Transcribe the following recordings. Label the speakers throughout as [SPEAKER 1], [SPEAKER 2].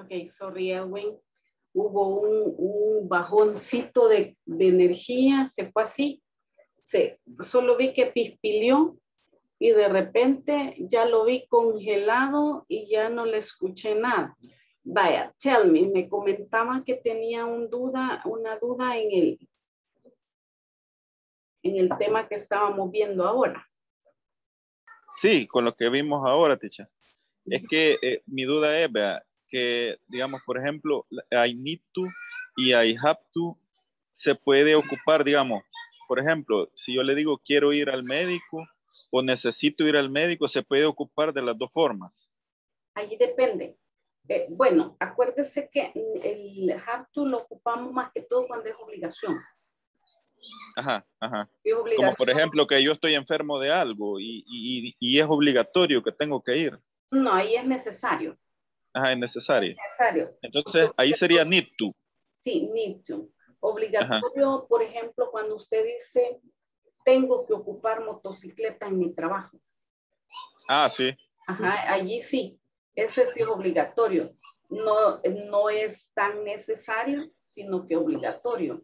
[SPEAKER 1] Ok, sorry, Edwin. Hubo un, un bajoncito de, de, energía, se fue así. Se, solo vi que pispilió y de repente ya lo vi congelado y ya no le escuché nada. Vaya, tell me, me comentaba que tenía un duda, una duda en el, en el tema que estábamos viendo ahora.
[SPEAKER 2] Sí, con lo que vimos ahora, Ticha. Es que eh, mi duda es, vea, que, digamos, por ejemplo, I need to y I have to se puede ocupar, digamos, por ejemplo, si yo le digo quiero ir al médico o necesito ir al médico, se puede ocupar de las dos formas.
[SPEAKER 1] Allí depende. Eh, bueno, acuérdese que el have to lo ocupamos más que todo cuando es obligación.
[SPEAKER 2] Ajá, ajá. Como por ejemplo que yo estoy enfermo de algo y, y, y, es obligatorio que tengo que ir.
[SPEAKER 1] No, ahí es necesario.
[SPEAKER 2] Ajá, es necesario.
[SPEAKER 1] necesario.
[SPEAKER 2] Entonces, ahí sería need to.
[SPEAKER 1] Sí, need to. Obligatorio, por ejemplo, cuando usted dice, tengo que ocupar motocicleta en mi trabajo.
[SPEAKER 2] Ah, sí.
[SPEAKER 1] Ajá, allí sí. Ese sí es obligatorio. No, no es tan necesario, sino que obligatorio.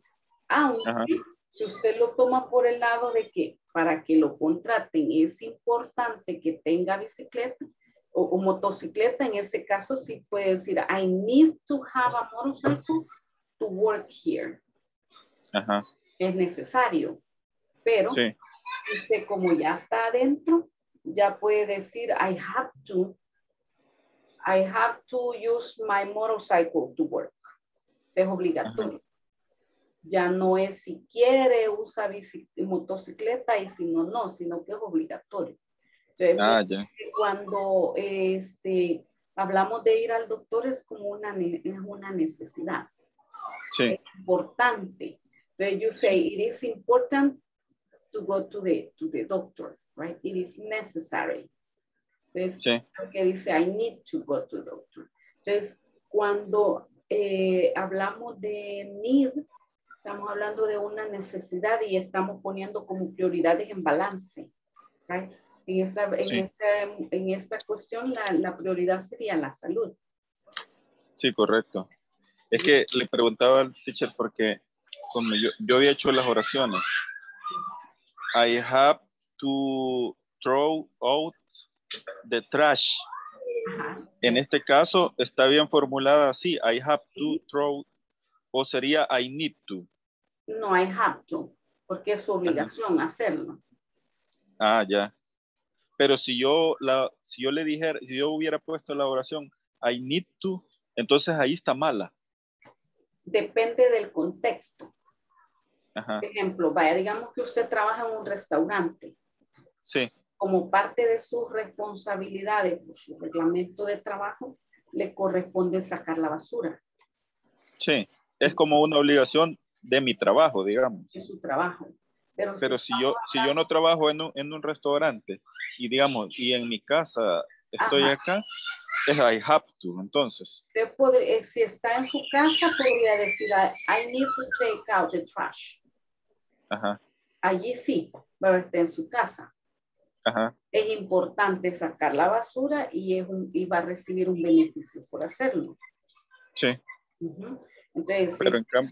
[SPEAKER 1] Aunque si usted lo toma por el lado de que para que lo contraten es importante que tenga bicicleta, o, motocicleta, en ese caso sí puede decir, I need to have a motorcycle to work here.
[SPEAKER 2] Ajá.
[SPEAKER 1] Es necesario, pero usted como ya está adentro, ya puede decir, I have to, I have to use my motorcycle to work. Es obligatorio. Ya no es si quiere, usa motocicleta y si no, no, sino que es obligatorio.
[SPEAKER 2] Ah,
[SPEAKER 1] cuando este, hablamos de ir al doctor es como una, es una necesidad.
[SPEAKER 2] Sí.
[SPEAKER 1] Es importante. Entonces, you say, it is important to go to the, to the doctor, right? It is necessary. Entonces, sí. lo que dice, I need to go to the doctor. Entonces, cuando eh, hablamos de need, estamos hablando de una necesidad y estamos poniendo como prioridades en balance, right? En esta, en en esta cuestión la, la, prioridad sería la salud.
[SPEAKER 2] Sí, correcto. Es que le preguntaba al teacher porque como yo, yo había hecho las oraciones. I have to throw out the trash. En este caso está bien formulada así. I have to throw o sería I need to.
[SPEAKER 1] No, I have to, porque es su obligación hacerlo.
[SPEAKER 2] Ah, ya. Pero si yo, la, si yo le dijera, si yo hubiera puesto la oración, I need to, entonces ahí está mala.
[SPEAKER 1] Depende del contexto. Por ejemplo, vaya, digamos que usted trabaja en un restaurante.
[SPEAKER 2] Sí.
[SPEAKER 1] Como parte de sus responsabilidades, por su reglamento de trabajo, le corresponde sacar la basura.
[SPEAKER 2] Sí, es como una obligación de mi trabajo, digamos.
[SPEAKER 1] De su trabajo. Pero,
[SPEAKER 2] si, yo, si yo no trabajo en un, en un restaurante y digamos, y en mi casa estoy acá, es I have to, entonces.
[SPEAKER 1] Eh, si está en su casa, podría decir, I need to take out the trash.
[SPEAKER 2] Ajá.
[SPEAKER 1] Allí sí, pero está en su casa.
[SPEAKER 2] Ajá.
[SPEAKER 1] Es importante sacar la basura y, es un, y va a recibir un beneficio por hacerlo.
[SPEAKER 2] Sí.
[SPEAKER 1] Entonces,
[SPEAKER 2] pero, en cambio,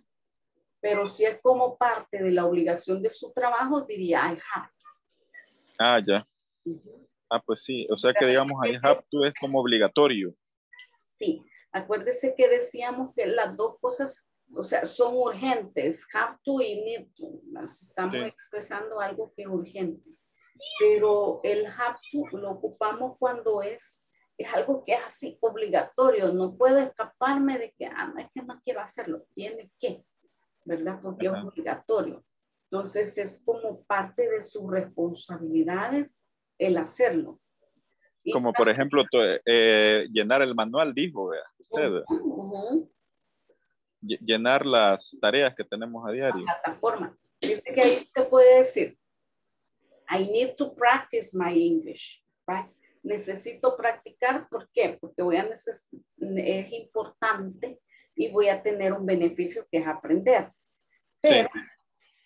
[SPEAKER 1] pero si es como parte de la obligación de su trabajo, diría I have to.
[SPEAKER 2] Ah, ya. Ah, pues sí. O sea que digamos I have to es como obligatorio.
[SPEAKER 1] Sí. Acuérdese que decíamos que las dos cosas, o sea, son urgentes. Have to y need to. Estamos expresando algo que es urgente. Pero el have to lo ocupamos cuando es, es algo que es así obligatorio. No puedo escaparme de que, ah, es que no quiero hacerlo. Tiene que. ¿Verdad? Porque es obligatorio. Entonces es como parte de sus responsabilidades el hacerlo.
[SPEAKER 2] como por ejemplo eh, llenar el manual, dijo usted. Llenar las tareas que tenemos a diario.
[SPEAKER 1] La plataforma. Dice que ahí se puede decir, I need to practice my English, right? Necesito practicar, ¿por qué? Porque voy a es importante y voy a tener un beneficio que es aprender. Pero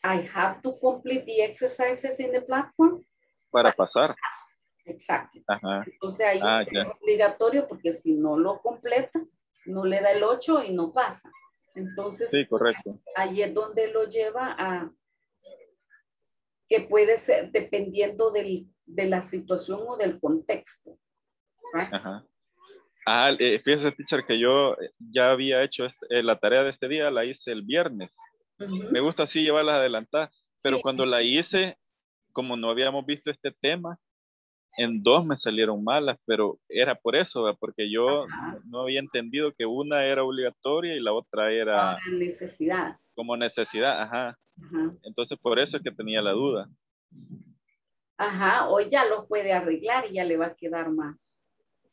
[SPEAKER 1] I have to complete the exercises in the platform.
[SPEAKER 2] Para pasar.
[SPEAKER 1] Exacto. Entonces ahí ah, es obligatorio porque si no lo completa, no le da el 8 y no pasa. Entonces,
[SPEAKER 2] sí, correcto.
[SPEAKER 1] ahí es donde lo lleva a que puede ser dependiendo del, de la situación o del contexto.
[SPEAKER 2] Ajá. Ah, eh, fíjese, teacher, que yo ya había hecho este, eh, la tarea de este día, la hice el viernes. Me gusta así llevarlas adelantadas, pero cuando la hice, como no habíamos visto este tema, en dos me salieron malas, pero era por eso, porque yo no había entendido que una era obligatoria y la otra era...
[SPEAKER 1] necesidad.
[SPEAKER 2] Como necesidad, ajá. Entonces por eso es que tenía la duda.
[SPEAKER 1] Ajá, o ya lo puede arreglar y ya le va a quedar más.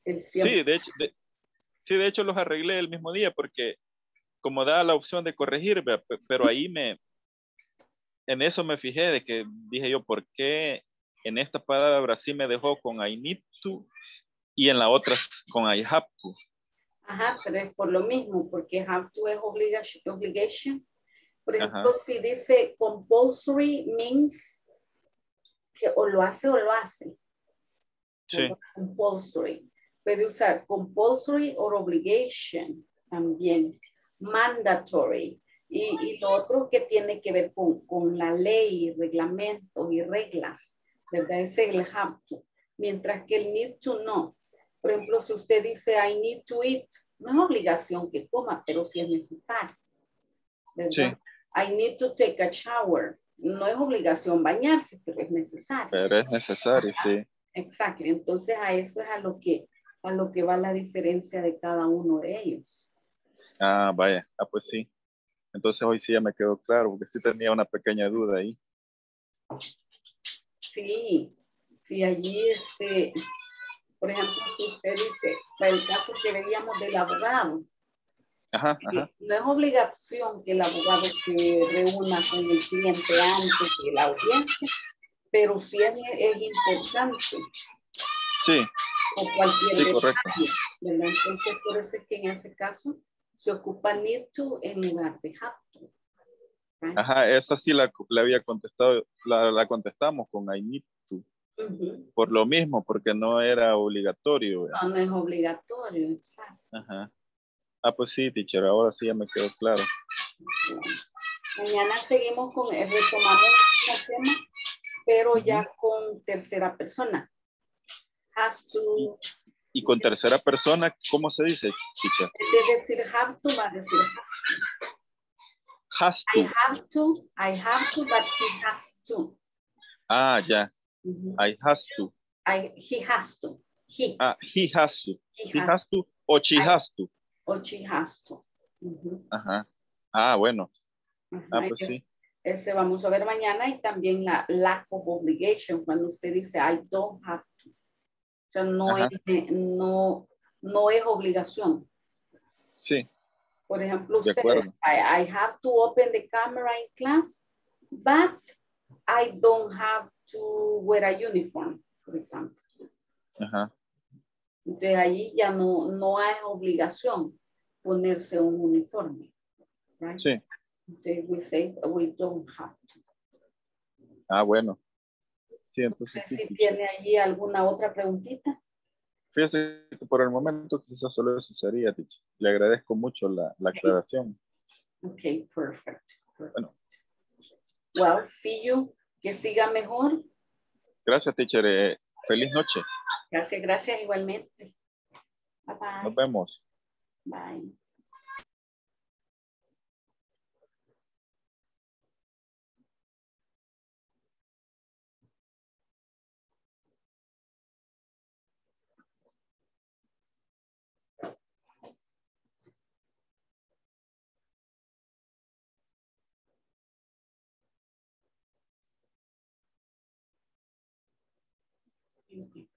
[SPEAKER 1] El
[SPEAKER 2] sí, de hecho, sí, de hecho los arreglé el mismo día porque como da la opción de corregir, pero ahí me, en eso me fijé de que dije yo, ¿por qué en esta palabra sí me dejó con I need to y en la otra con I have to?
[SPEAKER 1] Ajá, pero es por lo mismo, porque have to es obligation. Por ejemplo, si dice compulsory means que o lo hace o lo hace.
[SPEAKER 2] Sí.
[SPEAKER 1] Compulsory. Puede usar compulsory or obligation también. Mandatory. Y, lo otro que tiene que ver con, con la ley, reglamentos y reglas, ¿verdad? Es el have to. Mientras que el need to no. Por ejemplo, si usted dice I need to eat, no es obligación que coma, pero sí es necesario. ¿verdad? Sí. I need to take a shower. No es obligación bañarse, pero es necesario.
[SPEAKER 2] Pero es necesario, sí.
[SPEAKER 1] Exacto. Entonces a eso es a lo que a lo que va la diferencia de cada uno de ellos.
[SPEAKER 2] Ah, vaya. Ah, pues sí. Entonces hoy sí ya me quedó claro, porque sí tenía una pequeña duda ahí.
[SPEAKER 1] Sí, sí, allí, este, por ejemplo, si usted dice, para el caso que veíamos del abogado,
[SPEAKER 2] ajá,
[SPEAKER 1] ajá. no es obligación que el abogado se reúna con el cliente antes de la audiencia, pero sí es, importante.
[SPEAKER 2] Sí.
[SPEAKER 1] O cualquier
[SPEAKER 2] sí, correcto.
[SPEAKER 1] Entonces, por eso es que en ese caso se ocupa need to en lugar de have to.
[SPEAKER 2] Ajá, esa sí la, la había contestado, la, la, contestamos con I need to. Por lo mismo, porque no era obligatorio.
[SPEAKER 1] No, no es obligatorio, exacto.
[SPEAKER 2] Ajá. Ah, pues sí, teacher, ahora sí ya me quedó claro.
[SPEAKER 1] Mañana seguimos con, el retomamos el tema, pero ya con tercera persona. Has to,
[SPEAKER 2] y con tercera persona, ¿cómo se dice,
[SPEAKER 1] chicha? De decir have to, va a decir
[SPEAKER 2] has to.
[SPEAKER 1] Has to. I have to, I have to, but he has to.
[SPEAKER 2] Ah, ya. I has to.
[SPEAKER 1] I, he has to. He.
[SPEAKER 2] Ah, he has to. He, has, to. O she has to.
[SPEAKER 1] O she has to.
[SPEAKER 2] Ajá. Ah, bueno. Ah, pues sí.
[SPEAKER 1] Ese vamos a ver mañana y también la lack of obligation, cuando usted dice I don't have to sea, no es, no, no es obligación.
[SPEAKER 2] Sí.
[SPEAKER 1] Por ejemplo, usted, I, I, have to open the camera in class, but I don't have to wear a uniform, for example.
[SPEAKER 2] Ajá.
[SPEAKER 1] Entonces ahí ya no, no hay obligación ponerse un uniforme. Right?
[SPEAKER 2] Sí.
[SPEAKER 1] Entonces we say we don't have to.
[SPEAKER 2] Ah, bueno. Sí,
[SPEAKER 1] entonces, si tiene allí alguna otra preguntita.
[SPEAKER 2] Fíjese que por el momento quizás solo eso sería, teacher. Le agradezco mucho la, la aclaración.
[SPEAKER 1] Ok, perfect. Bueno. Well, see you. Que siga mejor.
[SPEAKER 2] Gracias, teacher. Eh, feliz noche.
[SPEAKER 1] Gracias, gracias igualmente. Bye bye.
[SPEAKER 2] Nos vemos.
[SPEAKER 1] Bye. Okay.